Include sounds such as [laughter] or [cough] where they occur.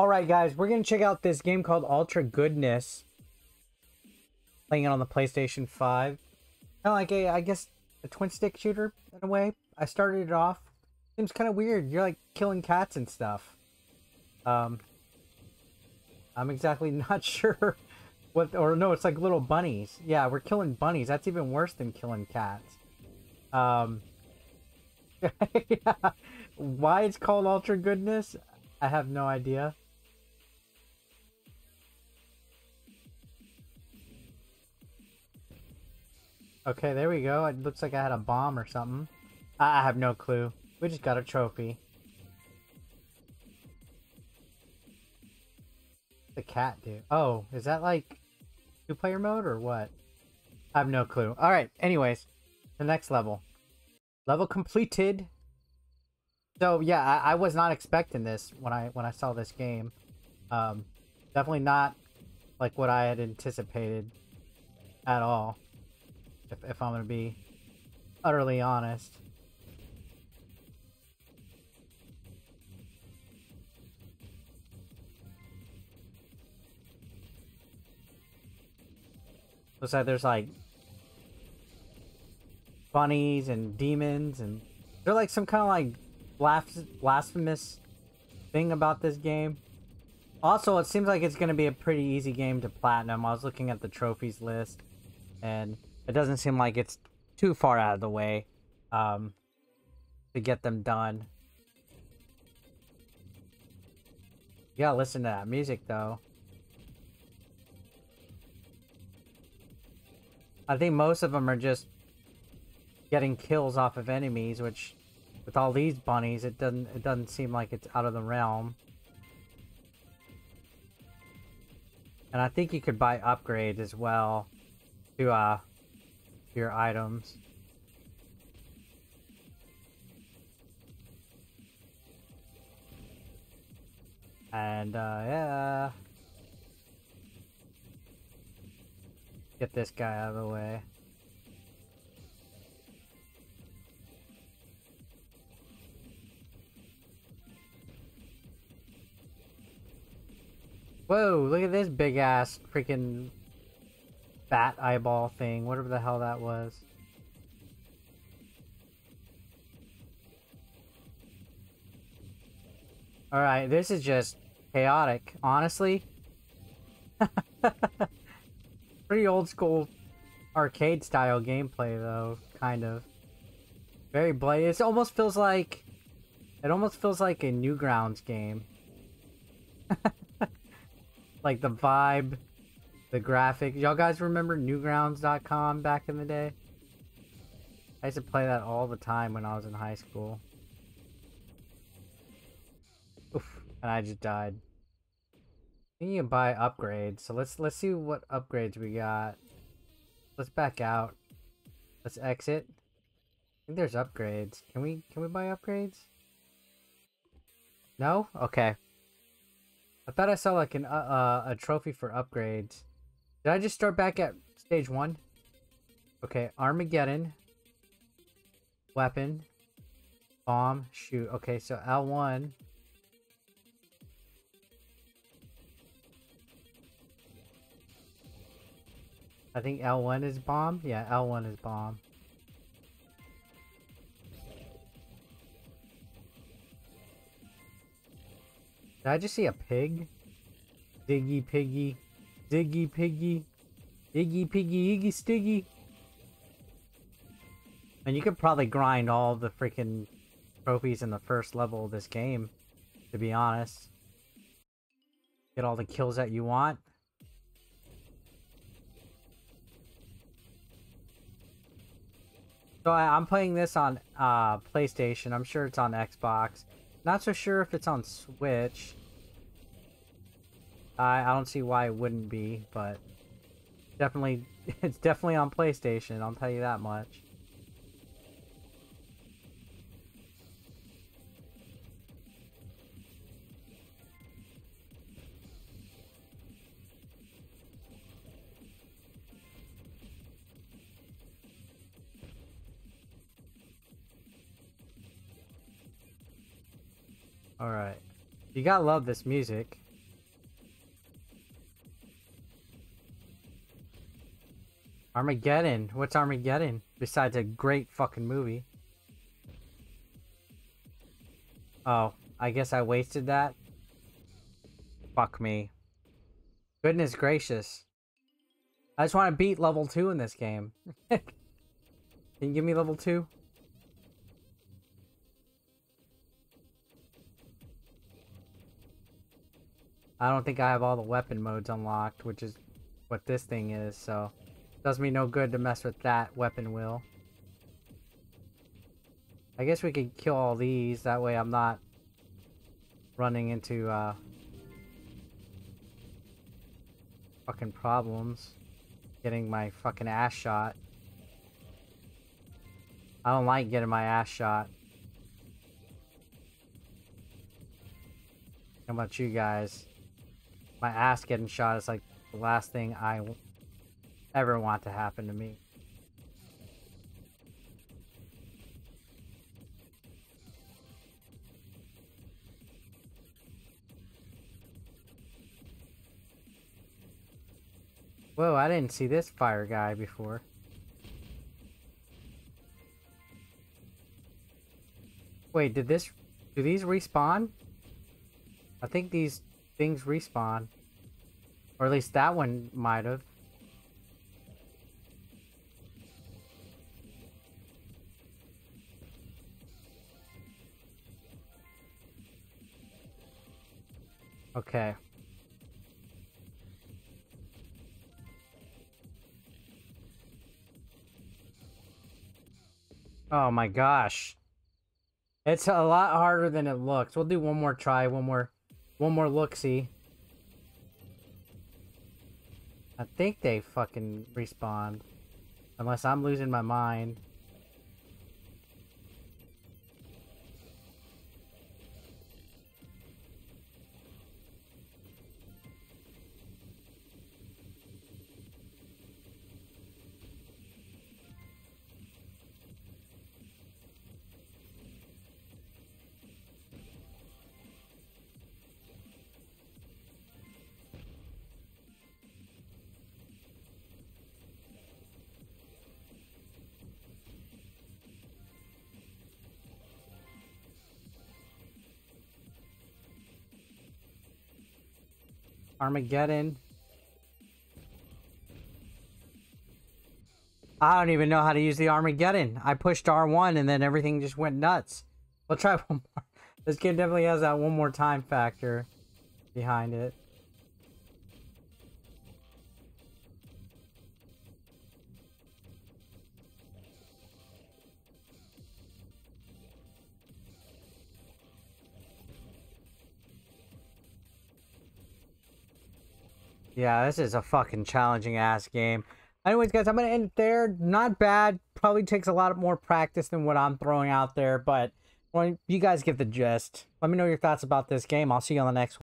Alright guys, we're going to check out this game called Ultra Goodness. Playing it on the PlayStation 5. Kind of like a, I guess, a twin stick shooter in a way. I started it off. Seems kind of weird. You're like killing cats and stuff. Um, I'm exactly [laughs] not sure what, or no, it's like little bunnies. Yeah, we're killing bunnies. That's even worse than killing cats. Um, [laughs] yeah. Why it's called Ultra Goodness, I have no idea. Okay, there we go. It looks like I had a bomb or something. I have no clue. We just got a trophy. The cat dude. Oh, is that like two-player mode or what? I have no clue. Alright, anyways. The next level. Level completed. So yeah, I, I, was not expecting this when I when I saw this game. Um, definitely not like what I had anticipated at all if, if I'm going to be utterly honest. Looks like there's like bunnies and demons and they're like some kind of like blasphemous thing about this game. Also, it seems like it's going to be a pretty easy game to platinum. I was looking at the trophies list and it doesn't seem like it's too far out of the way um, to get them done. Yeah, listen to that music though. I think most of them are just getting kills off of enemies, which with all these bunnies, it doesn't it doesn't seem like it's out of the realm. And I think you could buy upgrades as well to uh your items. And, uh, yeah. Get this guy out of the way. Whoa, look at this big ass freaking bat eyeball thing, whatever the hell that was. Alright, this is just chaotic, honestly. [laughs] Pretty old school arcade style gameplay though, kind of. Very blade. It almost feels like it almost feels like a Newgrounds game. [laughs] like the vibe, the graphic. Y'all guys remember Newgrounds.com back in the day? I used to play that all the time when I was in high school. Oof, and I just died. You can buy upgrades, so let's let's see what upgrades we got. Let's back out. Let's exit. I think there's upgrades. Can we can we buy upgrades? No? Okay. I thought I saw like an uh, uh, a trophy for upgrades. Did I just start back at stage one? Okay, Armageddon. Weapon. Bomb. Shoot. Okay, so L1. I think L1 is bomb. Yeah, L1 is bomb. Did I just see a pig? Diggy piggy. Diggy Piggy. Iggy Piggy Iggy Stiggy. And you could probably grind all the freaking trophies in the first level of this game, to be honest. Get all the kills that you want. So I, am playing this on uh, PlayStation. I'm sure it's on Xbox. Not so sure if it's on Switch. I, I don't see why it wouldn't be, but definitely, [laughs] it's definitely on PlayStation, I'll tell you that much. Alright. You gotta love this music. Armageddon. What's Armageddon? Besides a great fucking movie. Oh, I guess I wasted that. Fuck me. Goodness gracious. I just want to beat level 2 in this game. [laughs] Can you give me level 2? I don't think I have all the weapon modes unlocked, which is what this thing is, so... Does me no good to mess with that weapon wheel. I guess we could kill all these, that way I'm not running into, uh... Fucking problems. Getting my fucking ass shot. I don't like getting my ass shot. How about you guys? My ass getting shot is like the last thing I ever want to happen to me. Whoa, I didn't see this fire guy before. Wait, did this... Do these respawn? I think these things respawn. Or at least that one might have. Okay. Oh my gosh. It's a lot harder than it looks. We'll do one more try, one more one more look-see. I think they fucking respawned. Unless I'm losing my mind. Armageddon. I don't even know how to use the Armageddon. I pushed R1 and then everything just went nuts. We'll try [laughs] one more. This game definitely has that one more time factor behind it. Yeah, this is a fucking challenging ass game. Anyways, guys, I'm gonna end there. Not bad. Probably takes a lot more practice than what I'm throwing out there, but well, you guys get the gist. Let me know your thoughts about this game. I'll see you on the next one.